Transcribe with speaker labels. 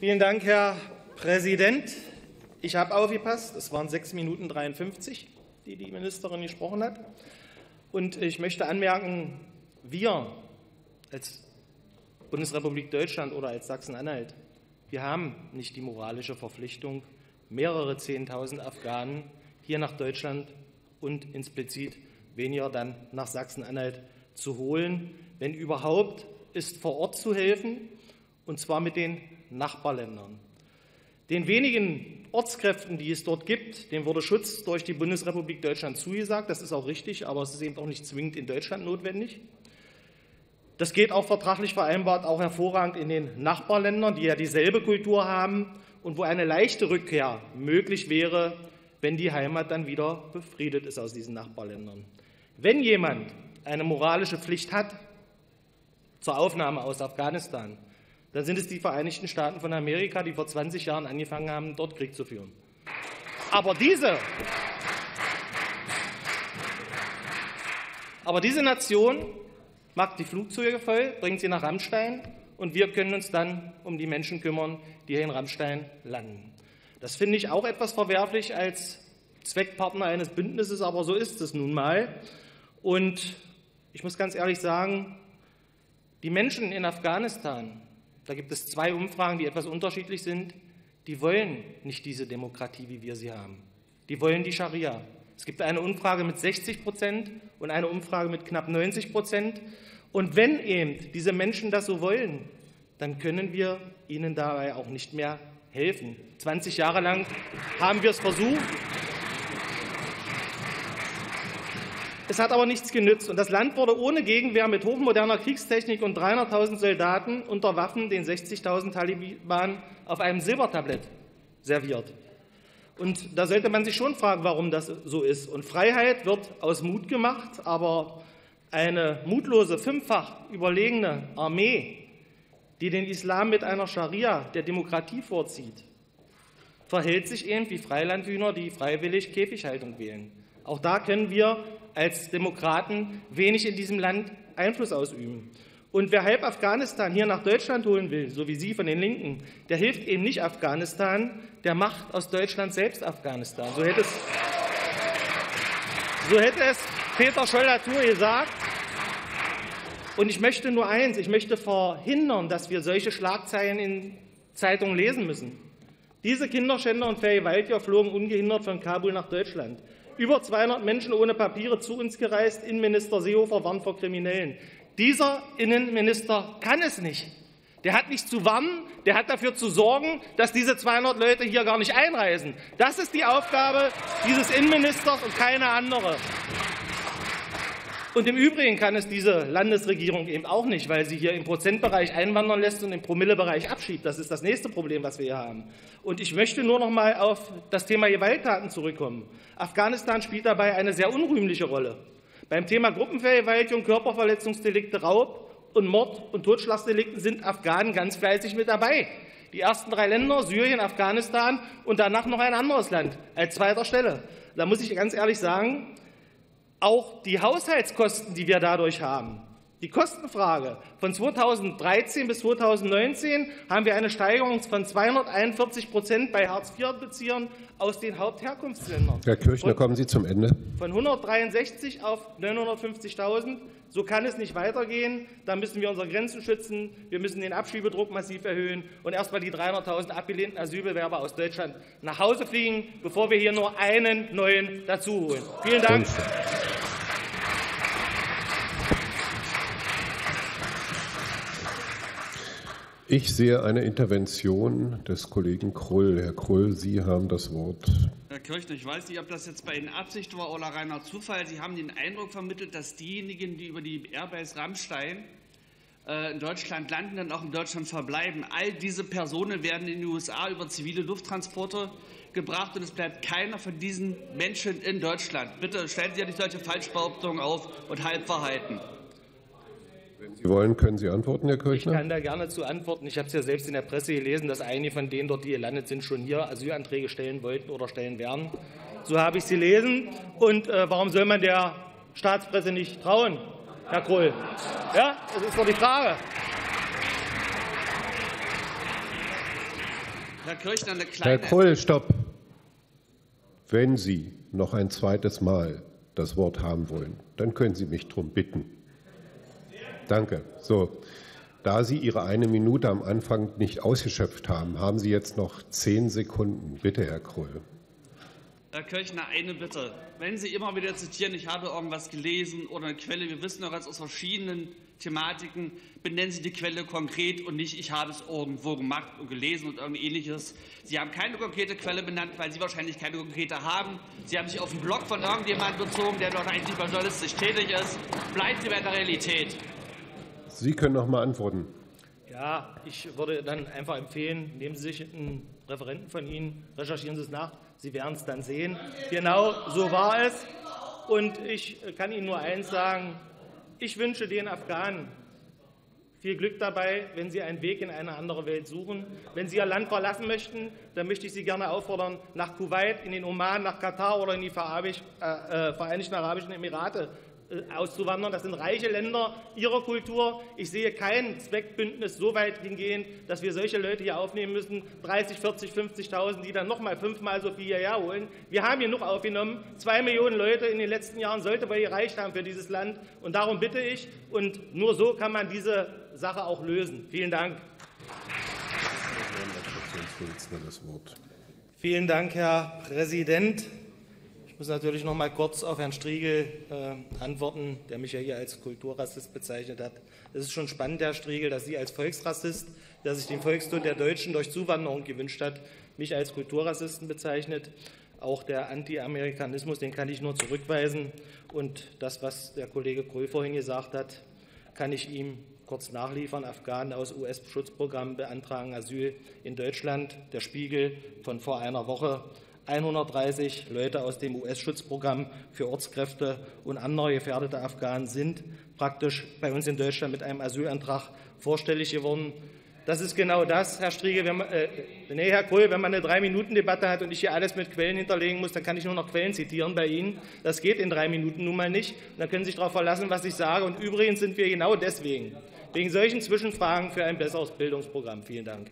Speaker 1: Vielen Dank, Herr Präsident. Ich habe aufgepasst. Es waren 6 Minuten 53, die die Ministerin gesprochen hat. Und ich möchte anmerken, wir als Bundesrepublik Deutschland oder als Sachsen-Anhalt, wir haben nicht die moralische Verpflichtung, mehrere Zehntausend Afghanen hier nach Deutschland und implizit weniger dann nach Sachsen-Anhalt zu holen. Wenn überhaupt, ist vor Ort zu helfen, und zwar mit den Nachbarländern. Den wenigen Ortskräften, die es dort gibt, dem wurde Schutz durch die Bundesrepublik Deutschland zugesagt. Das ist auch richtig, aber es ist eben auch nicht zwingend in Deutschland notwendig. Das geht auch vertraglich vereinbart, auch hervorragend in den Nachbarländern, die ja dieselbe Kultur haben und wo eine leichte Rückkehr möglich wäre, wenn die Heimat dann wieder befriedet ist aus diesen Nachbarländern. Wenn jemand eine moralische Pflicht hat zur Aufnahme aus Afghanistan, dann sind es die Vereinigten Staaten von Amerika, die vor 20 Jahren angefangen haben, dort Krieg zu führen. Aber diese, aber diese Nation macht die Flugzeuge voll, bringt sie nach Rammstein und wir können uns dann um die Menschen kümmern, die hier in Rammstein landen. Das finde ich auch etwas verwerflich als Zweckpartner eines Bündnisses, aber so ist es nun mal. Und ich muss ganz ehrlich sagen, die Menschen in Afghanistan, da gibt es zwei Umfragen, die etwas unterschiedlich sind, die wollen nicht diese Demokratie, wie wir sie haben. Die wollen die Scharia. Es gibt eine Umfrage mit 60 Prozent und eine Umfrage mit knapp 90 Prozent. Und wenn eben diese Menschen das so wollen, dann können wir ihnen dabei auch nicht mehr helfen. 20 Jahre lang haben wir es versucht. Es hat aber nichts genützt. Und das Land wurde ohne Gegenwehr mit hochmoderner Kriegstechnik und 300.000 Soldaten unter Waffen den 60.000 Taliban auf einem Silbertablett serviert. Und da sollte man sich schon fragen, warum das so ist. Und Freiheit wird aus Mut gemacht, aber eine mutlose, fünffach überlegene Armee, die den Islam mit einer Scharia der Demokratie vorzieht, verhält sich eben wie Freilandhühner, die freiwillig Käfighaltung wählen. Auch da können wir als Demokraten wenig in diesem Land Einfluss ausüben. Und wer halb Afghanistan hier nach Deutschland holen will, so wie Sie von den Linken, der hilft eben nicht Afghanistan, der macht aus Deutschland selbst Afghanistan. So hätte es, so hätte es Peter Scholl-Latour gesagt. Und ich möchte nur eins, ich möchte verhindern, dass wir solche Schlagzeilen in Zeitungen lesen müssen. Diese Kinderschänder und Vergewaltiger flogen ungehindert von Kabul nach Deutschland. Über 200 Menschen ohne Papiere zu uns gereist. Innenminister Seehofer warnt vor Kriminellen. Dieser Innenminister kann es nicht. Der hat nicht zu warnen, der hat dafür zu sorgen, dass diese 200 Leute hier gar nicht einreisen. Das ist die Aufgabe dieses Innenministers und keine andere. Und im Übrigen kann es diese Landesregierung eben auch nicht, weil sie hier im Prozentbereich einwandern lässt und im Promillebereich abschiebt. Das ist das nächste Problem, was wir hier haben. Und ich möchte nur noch mal auf das Thema Gewalttaten zurückkommen. Afghanistan spielt dabei eine sehr unrühmliche Rolle. Beim Thema Gruppenvergewaltigung, Körperverletzungsdelikte, Raub und Mord und Totschlagsdelikten sind Afghanen ganz fleißig mit dabei. Die ersten drei Länder, Syrien, Afghanistan und danach noch ein anderes Land als zweiter Stelle. Da muss ich ganz ehrlich sagen, auch die Haushaltskosten, die wir dadurch haben, die Kostenfrage von 2013 bis 2019 haben wir eine Steigerung von 241 Prozent bei Hartz-IV-Beziehern aus den Hauptherkunftsländern.
Speaker 2: Herr Kirchner, kommen Sie zum Ende.
Speaker 1: Von 163 auf 950.000. So kann es nicht weitergehen. Da müssen wir unsere Grenzen schützen. Wir müssen den Abschiebedruck massiv erhöhen und erstmal die 300.000 abgelehnten Asylbewerber aus Deutschland nach Hause fliegen, bevor wir hier nur einen neuen dazu holen. Vielen Dank.
Speaker 2: Ich sehe eine Intervention des Kollegen Krull. Herr Krull, Sie haben das Wort.
Speaker 3: Herr Kirchner, ich weiß nicht, ob das jetzt bei Ihnen Absicht war oder reiner Zufall. Sie haben den Eindruck vermittelt, dass diejenigen, die über die Airbase Rammstein äh, in Deutschland landen, dann auch in Deutschland verbleiben. All diese Personen werden in die USA über zivile Lufttransporte gebracht und es bleibt keiner von diesen Menschen in Deutschland. Bitte stellen Sie ja nicht solche Falschbehauptungen auf und Halbwahrheiten.
Speaker 2: Wenn Sie wollen, können Sie antworten, Herr Kirchner.
Speaker 1: Ich kann da gerne zu antworten. Ich habe es ja selbst in der Presse gelesen, dass einige von denen dort, die gelandet sind, schon hier Asylanträge stellen wollten oder stellen werden. So habe ich sie gelesen. Und äh, warum soll man der Staatspresse nicht trauen, Herr Krull? Ja, das ist doch die Frage.
Speaker 3: Herr Kirchner, eine
Speaker 2: Herr
Speaker 3: kleine
Speaker 2: Krull, stopp. Wenn Sie noch ein zweites Mal das Wort haben wollen, dann können Sie mich darum bitten. Danke. So, da Sie Ihre eine Minute am Anfang nicht ausgeschöpft haben, haben Sie jetzt noch zehn Sekunden. Bitte, Herr Krull.
Speaker 3: Herr Kirchner, eine Bitte. Wenn Sie immer wieder zitieren, ich habe irgendwas gelesen oder eine Quelle, wir wissen doch jetzt aus verschiedenen Thematiken, benennen Sie die Quelle konkret und nicht, ich habe es irgendwo gemacht und gelesen und irgendwie ähnliches. Sie haben keine konkrete Quelle benannt, weil Sie wahrscheinlich keine konkrete haben. Sie haben sich auf den Blog von irgendjemandem bezogen, der dort eigentlich nicht journalistisch tätig ist. Bleiben Sie bei der Realität.
Speaker 2: Sie können noch mal antworten.
Speaker 1: Ja, ich würde dann einfach empfehlen, nehmen Sie sich einen Referenten von Ihnen, recherchieren Sie es nach. Sie werden es dann sehen. Genau so war es. Und ich kann Ihnen nur eins sagen. Ich wünsche den Afghanen viel Glück dabei, wenn sie einen Weg in eine andere Welt suchen. Wenn sie ihr Land verlassen möchten, dann möchte ich Sie gerne auffordern, nach Kuwait, in den Oman, nach Katar oder in die Vereinigten Arabischen Emirate auszuwandern. Das sind reiche Länder ihrer Kultur. Ich sehe kein Zweckbündnis so weit hingehend, dass wir solche Leute hier aufnehmen müssen, 30, 40, 50.000, die dann noch mal fünfmal so viel hierher holen. Wir haben genug aufgenommen. Zwei Millionen Leute in den letzten Jahren sollte wir gereicht haben für dieses Land. Und darum bitte ich, und nur so kann man diese Sache auch lösen. Vielen Dank. Vielen Dank, Herr Präsident. Ich muss natürlich noch mal kurz auf Herrn Striegel äh, antworten, der mich ja hier als Kulturrassist bezeichnet hat. Es ist schon spannend, Herr Striegel, dass Sie als Volksrassist, der sich den Volkstod der Deutschen durch Zuwanderung gewünscht hat, mich als Kulturrassisten bezeichnet. Auch der Anti-Amerikanismus, den kann ich nur zurückweisen. Und das, was der Kollege Kröll vorhin gesagt hat, kann ich ihm kurz nachliefern. Afghanen aus US-Schutzprogrammen beantragen Asyl in Deutschland. Der Spiegel von vor einer Woche. 130 Leute aus dem US-Schutzprogramm für Ortskräfte und andere gefährdete Afghanen sind praktisch bei uns in Deutschland mit einem Asylantrag vorstellig geworden. Das ist genau das, Herr Striegel. Wenn man, äh, nee, Herr Kohl, wenn man eine Drei-Minuten-Debatte hat und ich hier alles mit Quellen hinterlegen muss, dann kann ich nur noch Quellen zitieren bei Ihnen. Das geht in drei Minuten nun mal nicht. Und dann können Sie sich darauf verlassen, was ich sage. Und übrigens sind wir genau deswegen, wegen solchen Zwischenfragen für ein besseres Bildungsprogramm. Vielen Dank.